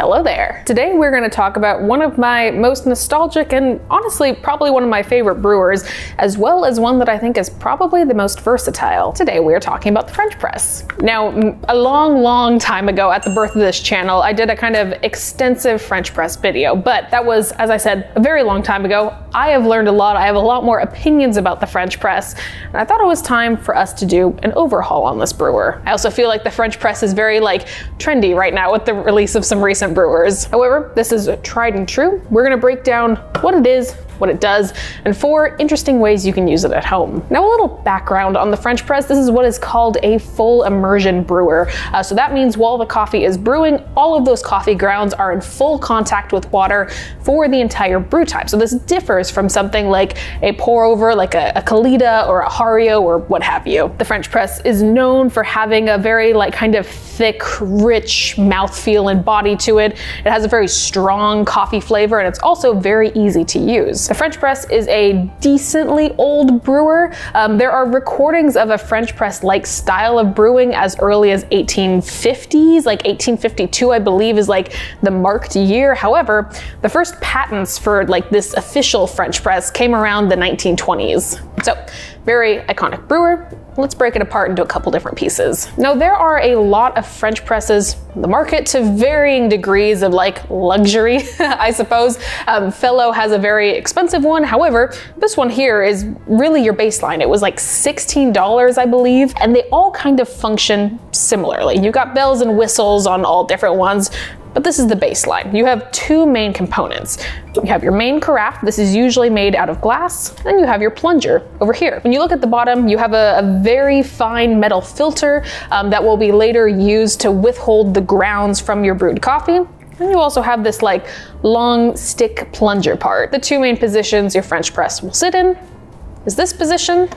Hello there. Today we're going to talk about one of my most nostalgic and honestly probably one of my favorite brewers, as well as one that I think is probably the most versatile. Today we are talking about the French press. Now, a long, long time ago at the birth of this channel, I did a kind of extensive French press video, but that was, as I said, a very long time ago. I have learned a lot. I have a lot more opinions about the French press, and I thought it was time for us to do an overhaul on this brewer. I also feel like the French press is very like trendy right now with the release of some recent brewers. However, this is tried and true. We're gonna break down what it is, what it does, and four interesting ways you can use it at home. Now, a little background on the French press. This is what is called a full immersion brewer. Uh, so that means while the coffee is brewing, all of those coffee grounds are in full contact with water for the entire brew time. So this differs from something like a pour over, like a, a Kalita or a Hario or what have you. The French press is known for having a very like kind of thick, rich mouthfeel and body to it. It has a very strong coffee flavor and it's also very easy to use. The French press is a decently old brewer. Um, there are recordings of a French press like style of brewing as early as 1850s, like 1852, I believe is like the marked year. However, the first patents for like this official French press came around the 1920s. So very iconic brewer. Let's break it apart into a couple different pieces. Now there are a lot of French presses on the market to varying degrees of like luxury, I suppose. Um, Fellow has a very expensive one. However, this one here is really your baseline. It was like $16, I believe, and they all kind of function similarly. You've got bells and whistles on all different ones, but this is the baseline. You have two main components. You have your main carafe, this is usually made out of glass, and you have your plunger over here. When you look at the bottom, you have a, a very fine metal filter um, that will be later used to withhold the grounds from your brewed coffee. And you also have this like long stick plunger part. The two main positions your French press will sit in is this position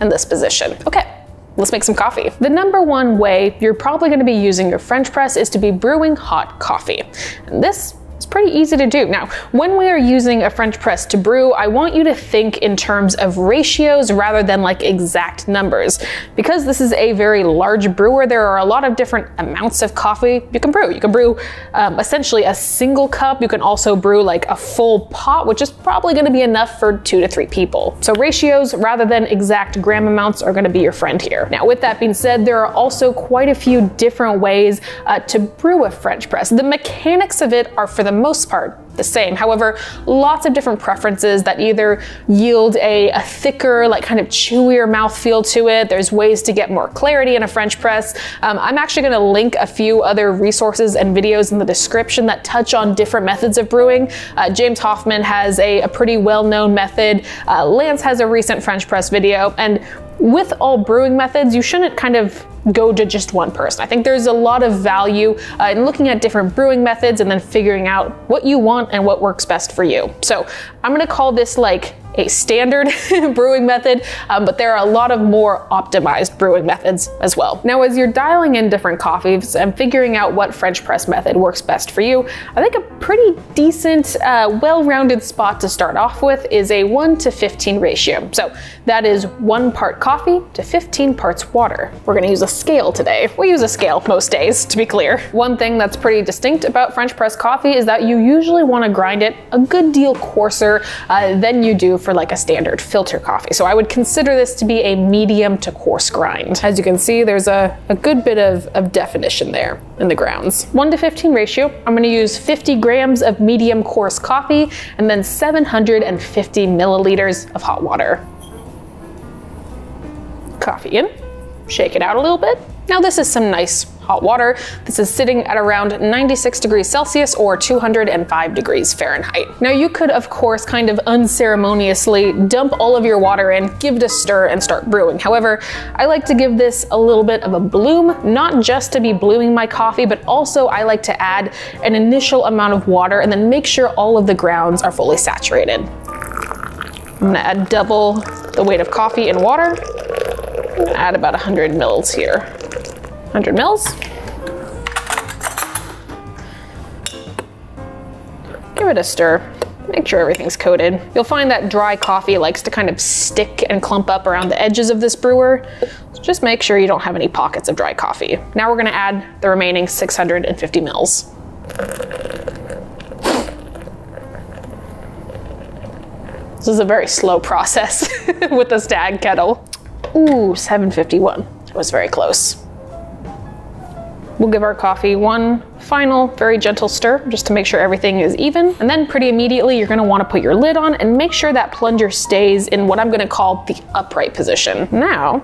and this position. Okay, Let's make some coffee. The number one way you're probably gonna be using your French press is to be brewing hot coffee. And this pretty easy to do. Now, when we are using a French press to brew, I want you to think in terms of ratios rather than like exact numbers. Because this is a very large brewer, there are a lot of different amounts of coffee you can brew. You can brew um, essentially a single cup. You can also brew like a full pot, which is probably gonna be enough for two to three people. So ratios rather than exact gram amounts are gonna be your friend here. Now, with that being said, there are also quite a few different ways uh, to brew a French press. The mechanics of it are for the the most part the same. However, lots of different preferences that either yield a, a thicker, like kind of chewier mouthfeel to it. There's ways to get more clarity in a French press. Um, I'm actually gonna link a few other resources and videos in the description that touch on different methods of brewing. Uh, James Hoffmann has a, a pretty well-known method. Uh, Lance has a recent French press video. And with all brewing methods, you shouldn't kind of go to just one person. I think there's a lot of value uh, in looking at different brewing methods and then figuring out what you want and what works best for you. So I'm gonna call this like a standard brewing method, um, but there are a lot of more optimized brewing methods as well. Now, as you're dialing in different coffees and figuring out what French press method works best for you, I think a pretty decent, uh, well-rounded spot to start off with is a 1 to 15 ratio. So that is one part coffee to 15 parts water. We're gonna use a scale today. We use a scale most days, to be clear. One thing that's pretty distinct about French press coffee is that you usually wanna grind it a good deal coarser uh, than you do for like a standard filter coffee. So I would consider this to be a medium to coarse grind. As you can see, there's a, a good bit of, of definition there in the grounds. 1 to 15 ratio, I'm gonna use 50 grams of medium coarse coffee and then 750 milliliters of hot water. Coffee in, shake it out a little bit. Now this is some nice hot water. This is sitting at around 96 degrees Celsius or 205 degrees Fahrenheit. Now you could of course kind of unceremoniously dump all of your water in, give it a stir and start brewing. However, I like to give this a little bit of a bloom, not just to be blooming my coffee, but also I like to add an initial amount of water and then make sure all of the grounds are fully saturated. I'm gonna add double the weight of coffee and water. Add about 100 mils here. 100 mils. Give it a stir. Make sure everything's coated. You'll find that dry coffee likes to kind of stick and clump up around the edges of this brewer. So just make sure you don't have any pockets of dry coffee. Now we're gonna add the remaining 650 mils. This is a very slow process with the Stagg kettle. Ooh, 751. It was very close. We'll give our coffee one final, very gentle stir just to make sure everything is even. And then pretty immediately, you're gonna wanna put your lid on and make sure that plunger stays in what I'm gonna call the upright position. Now,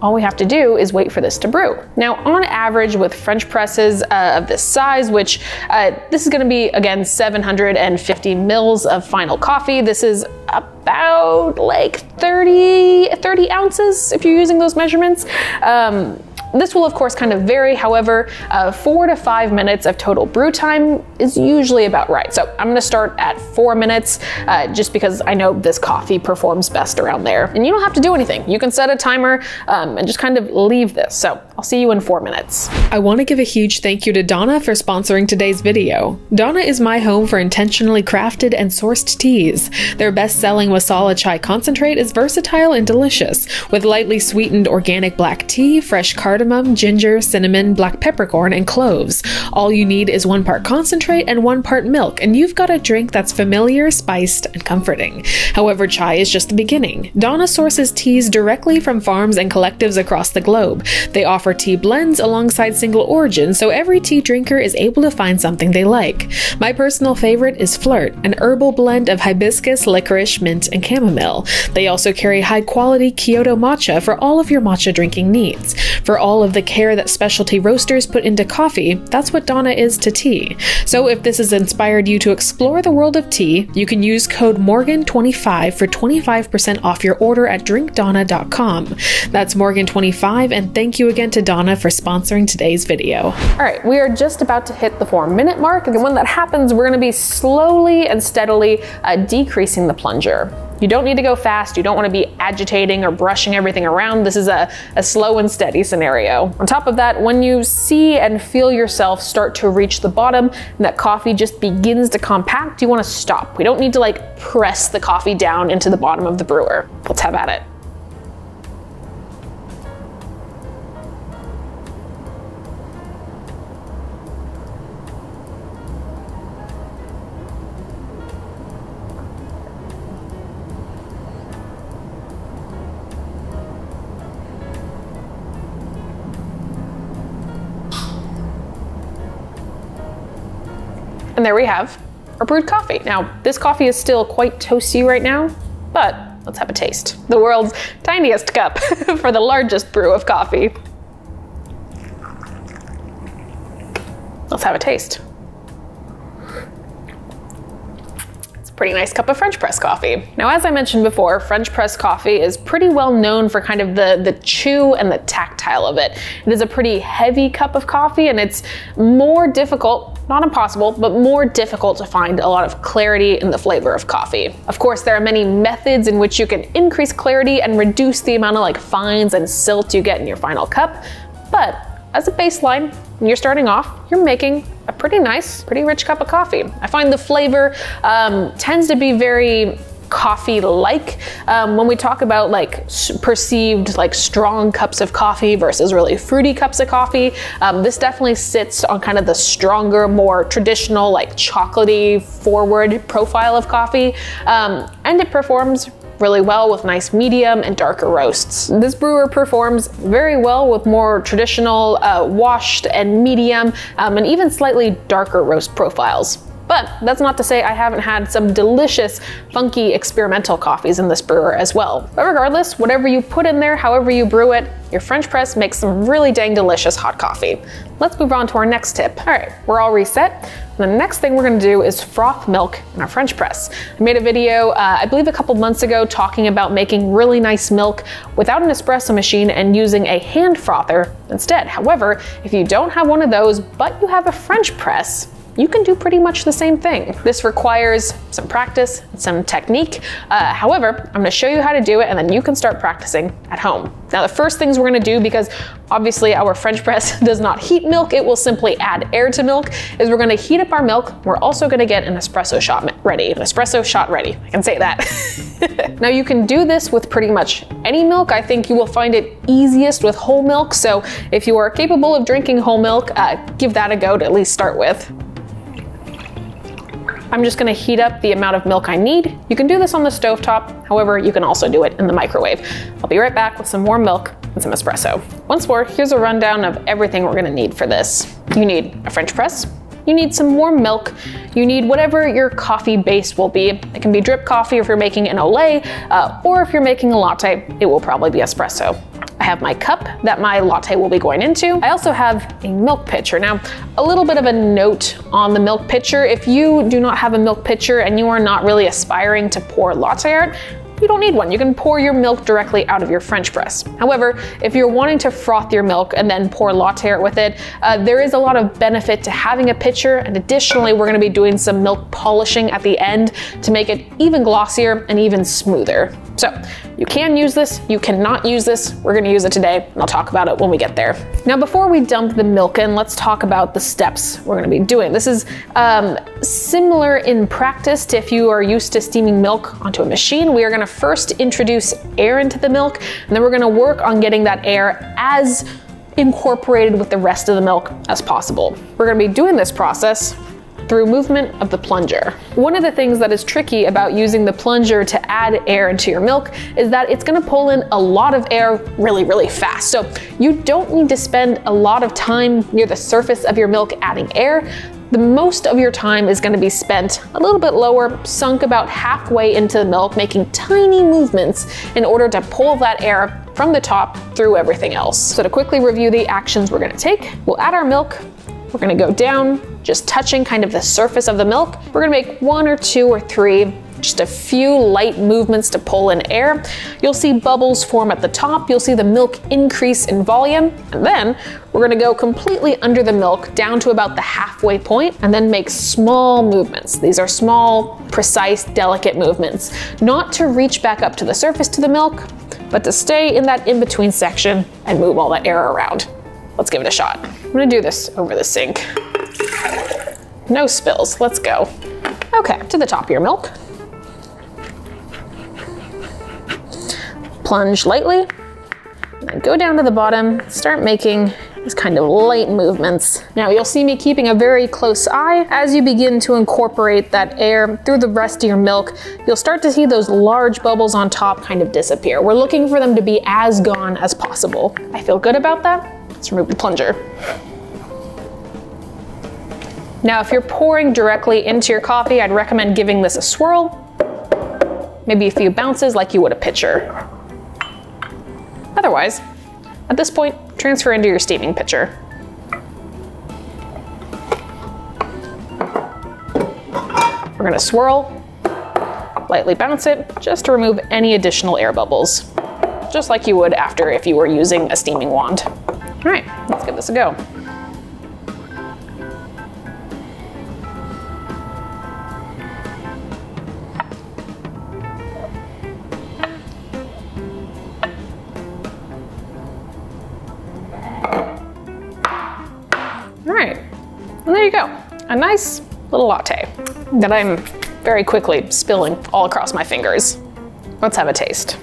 all we have to do is wait for this to brew. Now, on average with French presses uh, of this size, which uh, this is gonna be, again, 750 mils of final coffee. This is about like 30, 30 ounces if you're using those measurements. Um, this will of course kind of vary, however, uh, four to five minutes of total brew time is usually about right. So I'm gonna start at four minutes uh, just because I know this coffee performs best around there. And you don't have to do anything. You can set a timer um, and just kind of leave this. So I'll see you in four minutes. I wanna give a huge thank you to Dona for sponsoring today's video. Dona is my home for intentionally crafted and sourced teas. Their best-selling Masala Chai concentrate is versatile and delicious, with lightly sweetened organic black tea, fresh cardamom, cardamom, ginger, cinnamon, black peppercorn, and cloves. All you need is one part concentrate and one part milk, and you've got a drink that's familiar, spiced, and comforting. However, chai is just the beginning. Dona sources teas directly from farms and collectives across the globe. They offer tea blends alongside single origins, so every tea drinker is able to find something they like. My personal favorite is Flirt, an herbal blend of hibiscus, licorice, mint, and chamomile. They also carry high quality Kyoto matcha for all of your matcha drinking needs. For all all of the care that specialty roasters put into coffee, that's what Dona is to tea. So if this has inspired you to explore the world of tea, you can use code Morgan25 for 25% off your order at drinkdona.com. That's Morgan25, and thank you again to Dona for sponsoring today's video. All right, we are just about to hit the four minute mark, and when that happens, we're gonna be slowly and steadily uh, decreasing the plunger. You don't need to go fast. You don't want to be agitating or brushing everything around. This is a, a slow and steady scenario. On top of that, when you see and feel yourself start to reach the bottom and that coffee just begins to compact, you want to stop. We don't need to like press the coffee down into the bottom of the brewer. Let's have at it. And there we have our brewed coffee. Now, this coffee is still quite toasty right now, but let's have a taste. The world's tiniest cup for the largest brew of coffee. Let's have a taste. Pretty nice cup of French press coffee. Now, as I mentioned before, French press coffee is pretty well known for kind of the, the chew and the tactile of it. It is a pretty heavy cup of coffee and it's more difficult, not impossible, but more difficult to find a lot of clarity in the flavor of coffee. Of course, there are many methods in which you can increase clarity and reduce the amount of like fines and silt you get in your final cup, but as a baseline, when you're starting off, you're making a pretty nice, pretty rich cup of coffee. I find the flavor um, tends to be very coffee-like. Um, when we talk about like perceived like strong cups of coffee versus really fruity cups of coffee, um, this definitely sits on kind of the stronger, more traditional like chocolatey forward profile of coffee. Um, and it performs really well with nice medium and darker roasts. This brewer performs very well with more traditional uh, washed and medium um, and even slightly darker roast profiles. But that's not to say I haven't had some delicious, funky experimental coffees in this brewer as well. But regardless, whatever you put in there, however you brew it, your French press makes some really dang delicious hot coffee. Let's move on to our next tip. All right, we're all reset. The next thing we're gonna do is froth milk in our French press. I made a video, uh, I believe a couple months ago, talking about making really nice milk without an espresso machine and using a hand frother instead. However, if you don't have one of those, but you have a French press, you can do pretty much the same thing. This requires some practice, some technique. Uh, however, I'm gonna show you how to do it and then you can start practicing at home. Now, the first things we're gonna do, because obviously our French press does not heat milk, it will simply add air to milk, is we're gonna heat up our milk. We're also gonna get an espresso shot ready, an espresso shot ready. I can say that. now you can do this with pretty much any milk. I think you will find it easiest with whole milk. So if you are capable of drinking whole milk, uh, give that a go to at least start with. I'm just gonna heat up the amount of milk I need. You can do this on the stove top. However, you can also do it in the microwave. I'll be right back with some warm milk and some espresso. Once more, here's a rundown of everything we're gonna need for this. You need a French press, you need some warm milk, you need whatever your coffee base will be. It can be drip coffee if you're making an au lait, uh, or if you're making a latte, it will probably be espresso. I have my cup that my latte will be going into. I also have a milk pitcher. Now, a little bit of a note on the milk pitcher. If you do not have a milk pitcher and you are not really aspiring to pour latte art, you don't need one. You can pour your milk directly out of your French press. However, if you're wanting to froth your milk and then pour latte art with it, uh, there is a lot of benefit to having a pitcher. And additionally, we're gonna be doing some milk polishing at the end to make it even glossier and even smoother. So you can use this, you cannot use this. We're gonna use it today and I'll talk about it when we get there. Now, before we dump the milk in, let's talk about the steps we're gonna be doing. This is um, similar in practice to if you are used to steaming milk onto a machine. We are gonna first introduce air into the milk and then we're gonna work on getting that air as incorporated with the rest of the milk as possible. We're gonna be doing this process through movement of the plunger. One of the things that is tricky about using the plunger to add air into your milk is that it's gonna pull in a lot of air really, really fast. So you don't need to spend a lot of time near the surface of your milk adding air the most of your time is going to be spent a little bit lower, sunk about halfway into the milk, making tiny movements in order to pull that air from the top through everything else. So to quickly review the actions we're going to take, we'll add our milk, we're gonna go down, just touching kind of the surface of the milk. We're gonna make one or two or three just a few light movements to pull in air. You'll see bubbles form at the top. You'll see the milk increase in volume. And then we're gonna go completely under the milk down to about the halfway point and then make small movements. These are small, precise, delicate movements. Not to reach back up to the surface to the milk, but to stay in that in-between section and move all that air around. Let's give it a shot. I'm gonna do this over the sink. No spills, let's go. Okay, to the top of your milk. Plunge lightly, and go down to the bottom, start making these kind of light movements. Now you'll see me keeping a very close eye as you begin to incorporate that air through the rest of your milk. You'll start to see those large bubbles on top kind of disappear. We're looking for them to be as gone as possible. I feel good about that. Let's remove the plunger. Now, if you're pouring directly into your coffee, I'd recommend giving this a swirl, maybe a few bounces like you would a pitcher. Otherwise, at this point, transfer into your steaming pitcher. We're gonna swirl, lightly bounce it, just to remove any additional air bubbles, just like you would after if you were using a steaming wand. All right, let's give this a go. All right, and there you go. A nice little latte that I'm very quickly spilling all across my fingers. Let's have a taste.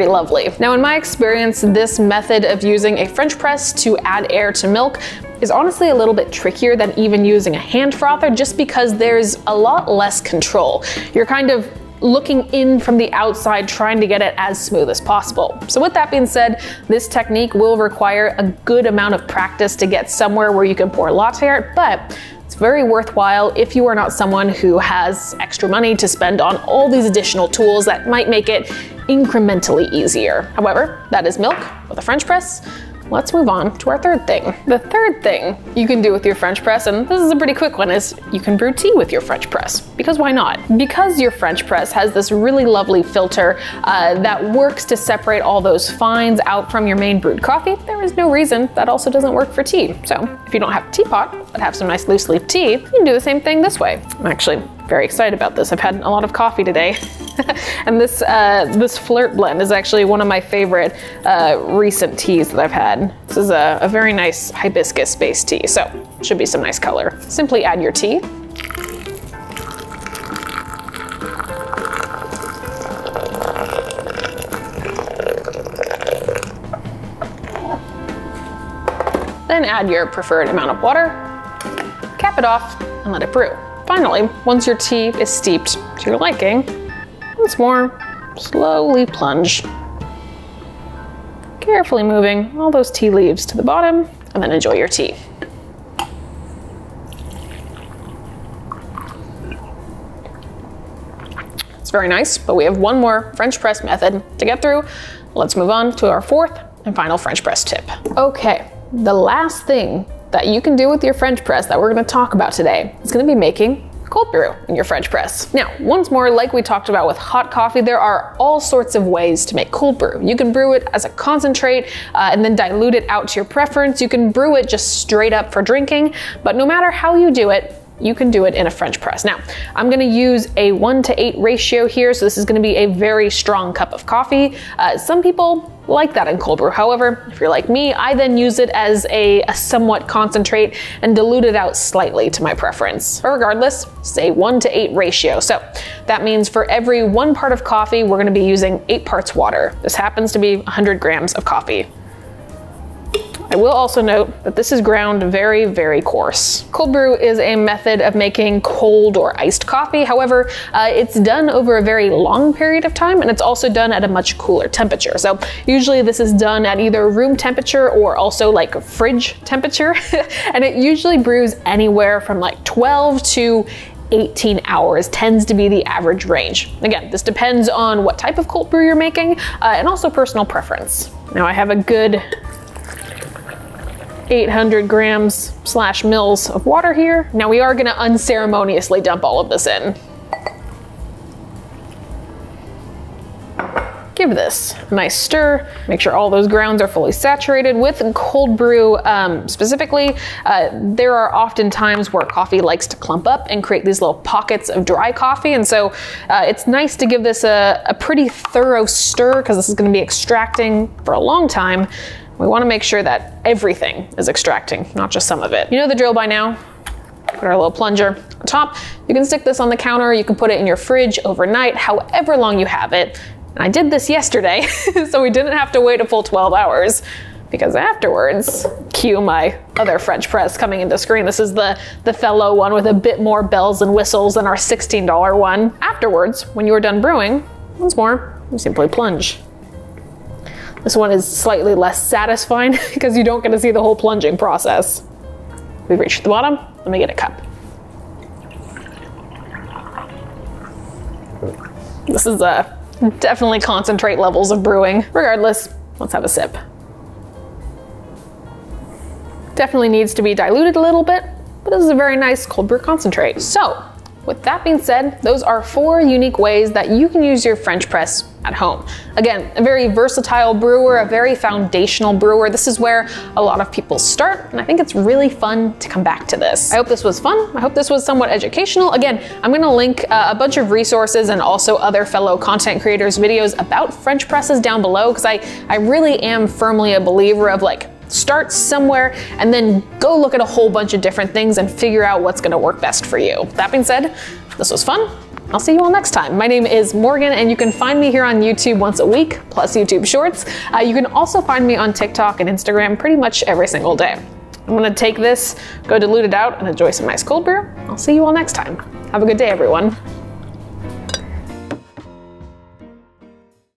Pretty lovely. Now in my experience, this method of using a French press to add air to milk is honestly a little bit trickier than even using a hand frother just because there's a lot less control. You're kind of looking in from the outside trying to get it as smooth as possible. So with that being said, this technique will require a good amount of practice to get somewhere where you can pour latte art, but it's very worthwhile if you are not someone who has extra money to spend on all these additional tools that might make it incrementally easier. However, that is milk with a French press, let's move on to our third thing. The third thing you can do with your French press, and this is a pretty quick one, is you can brew tea with your French press. Because why not? Because your French press has this really lovely filter uh, that works to separate all those fines out from your main brewed coffee, there is no reason that also doesn't work for tea. So if you don't have a teapot, but have some nice loose leaf tea, you can do the same thing this way. Actually very excited about this. I've had a lot of coffee today. and this, uh, this flirt blend is actually one of my favorite uh, recent teas that I've had. This is a, a very nice hibiscus-based tea, so should be some nice color. Simply add your tea. Then add your preferred amount of water, cap it off, and let it brew. Finally, once your tea is steeped to your liking, once more, slowly plunge. Carefully moving all those tea leaves to the bottom, and then enjoy your tea. It's very nice, but we have one more French press method to get through. Let's move on to our fourth and final French press tip. Okay, the last thing that you can do with your French press that we're gonna talk about today is gonna be making cold brew in your French press. Now, once more, like we talked about with hot coffee, there are all sorts of ways to make cold brew. You can brew it as a concentrate uh, and then dilute it out to your preference. You can brew it just straight up for drinking, but no matter how you do it, you can do it in a French press. Now, I'm gonna use a one to eight ratio here, so this is gonna be a very strong cup of coffee. Uh, some people like that in cold brew. However, if you're like me, I then use it as a, a, somewhat concentrate and dilute it out slightly to my preference. But regardless, say one to eight ratio. So that means for every one part of coffee, we're gonna be using eight parts water. This happens to be 100 grams of coffee. I will also note that this is ground very, very coarse. Cold brew is a method of making cold or iced coffee. However, uh, it's done over a very long period of time and it's also done at a much cooler temperature. So usually this is done at either room temperature or also like fridge temperature. and it usually brews anywhere from like 12 to 18 hours tends to be the average range. Again, this depends on what type of cold brew you're making uh, and also personal preference. Now I have a good 800 grams slash mils of water here. Now we are gonna unceremoniously dump all of this in. Give this a nice stir. Make sure all those grounds are fully saturated. With cold brew um, specifically, uh, there are often times where coffee likes to clump up and create these little pockets of dry coffee. And so uh, it's nice to give this a, a pretty thorough stir because this is gonna be extracting for a long time. We wanna make sure that everything is extracting, not just some of it. You know the drill by now? Put our little plunger on top. You can stick this on the counter, you can put it in your fridge overnight, however long you have it. And I did this yesterday, so we didn't have to wait a full 12 hours because afterwards, cue my other French press coming into screen. This is the, the fellow one with a bit more bells and whistles than our $16 one. Afterwards, when you are done brewing, once more, you simply plunge. This one is slightly less satisfying because you don't get to see the whole plunging process. We've reached the bottom, let me get a cup. This is a definitely concentrate levels of brewing. Regardless, let's have a sip. Definitely needs to be diluted a little bit, but this is a very nice cold brew concentrate. So with that being said, those are four unique ways that you can use your French press at home. Again, a very versatile brewer, a very foundational brewer. This is where a lot of people start, and I think it's really fun to come back to this. I hope this was fun. I hope this was somewhat educational. Again, I'm gonna link uh, a bunch of resources and also other fellow content creators videos about French presses down below, because I, I really am firmly a believer of like, Start somewhere and then go look at a whole bunch of different things and figure out what's gonna work best for you. That being said, this was fun. I'll see you all next time. My name is Morgan, and you can find me here on YouTube once a week, plus YouTube Shorts. Uh, you can also find me on TikTok and Instagram pretty much every single day. I'm gonna take this, go dilute it out, and enjoy some nice cold brew. I'll see you all next time. Have a good day, everyone.